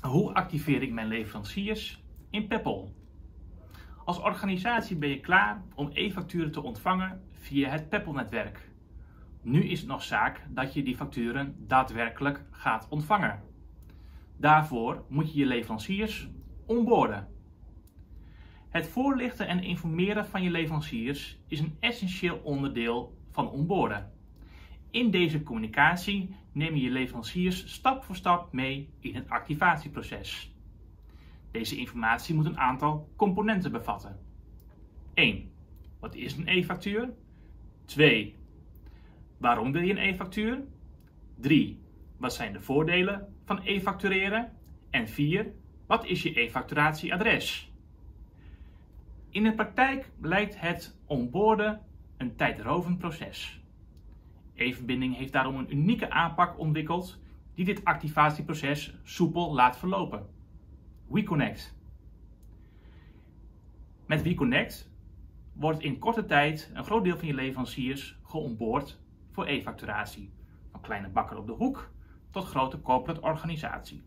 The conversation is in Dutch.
Hoe activeer ik mijn leveranciers in Peppol? Als organisatie ben je klaar om e-facturen te ontvangen via het Peppel-netwerk. Nu is het nog zaak dat je die facturen daadwerkelijk gaat ontvangen. Daarvoor moet je je leveranciers onboorden. Het voorlichten en informeren van je leveranciers is een essentieel onderdeel van onboorden. In deze communicatie neem je je leveranciers stap voor stap mee in het activatieproces. Deze informatie moet een aantal componenten bevatten. 1. Wat is een e-factuur? 2. Waarom wil je een e-factuur? 3. Wat zijn de voordelen van e-factureren? En 4. Wat is je e-facturatieadres? In de praktijk lijkt het onboorden een tijdrovend proces. E-verbinding heeft daarom een unieke aanpak ontwikkeld die dit activatieproces soepel laat verlopen. WeConnect. Met WeConnect wordt in korte tijd een groot deel van je leveranciers geonboord voor e-facturatie. Van kleine bakker op de hoek tot grote corporate organisatie.